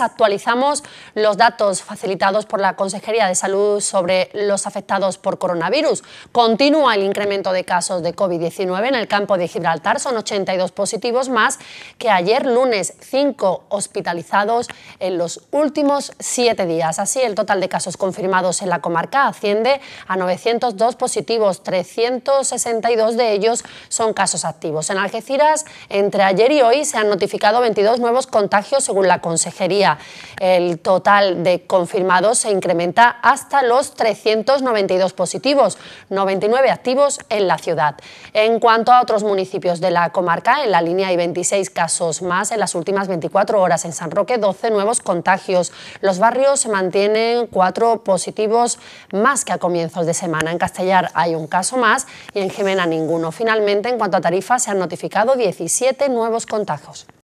actualizamos los datos facilitados por la Consejería de Salud sobre los afectados por coronavirus. Continúa el incremento de casos de COVID-19 en el campo de Gibraltar, son 82 positivos más que ayer lunes, 5 hospitalizados en los últimos 7 días. Así, el total de casos confirmados en la comarca asciende a 902 positivos, 362 de ellos son casos activos. En Algeciras, entre ayer y hoy se han notificado 22 nuevos contagios según la Consejería. El total de confirmados se incrementa hasta los 392 positivos, 99 activos en la ciudad. En cuanto a otros municipios de la comarca, en la línea hay 26 casos más en las últimas 24 horas. En San Roque, 12 nuevos contagios. Los barrios se mantienen cuatro positivos más que a comienzos de semana. En Castellar hay un caso más y en Jimena ninguno. Finalmente, en cuanto a tarifas, se han notificado 17 nuevos contagios.